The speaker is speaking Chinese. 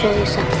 说一声